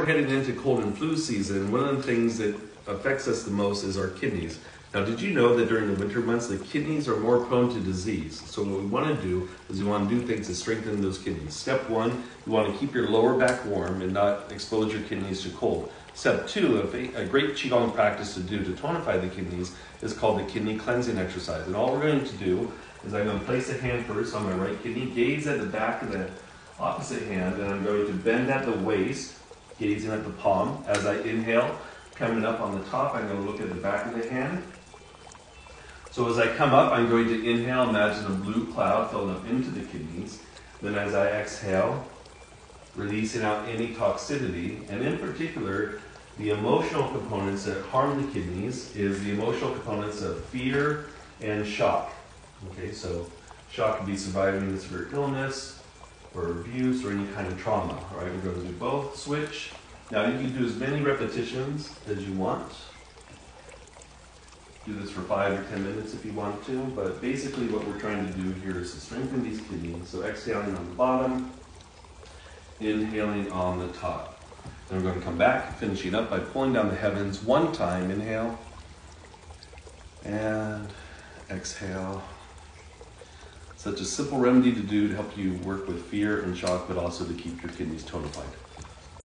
we're heading into cold and flu season, one of the things that affects us the most is our kidneys. Now, did you know that during the winter months, the kidneys are more prone to disease? So, what we want to do is we want to do things to strengthen those kidneys. Step one, you want to keep your lower back warm and not expose your kidneys to cold. Step two, a, a great Qigong practice to do to tonify the kidneys is called the kidney cleansing exercise. And all we're going to do is I'm going to place a hand first on my right kidney, gaze at the back of the opposite hand, and I'm going to bend at the waist, gazing at the palm. As I inhale, coming up on the top, I'm going to look at the back of the hand. So as I come up, I'm going to inhale, imagine a blue cloud filling up into the kidneys. Then as I exhale, releasing out any toxicity, and in particular, the emotional components that harm the kidneys is the emotional components of fear and shock. Okay, so shock could be surviving this severe illness or abuse or any kind of trauma. All right, we're going to do both. Switch. Now you can do as many repetitions as you want. Do this for five or ten minutes if you want to, but basically what we're trying to do here is to strengthen these kidneys. So exhaling on the bottom, inhaling on the top. Then we're going to come back, finishing up by pulling down the heavens one time. Inhale and exhale. Such a simple remedy to do to help you work with fear and shock, but also to keep your kidneys tonified.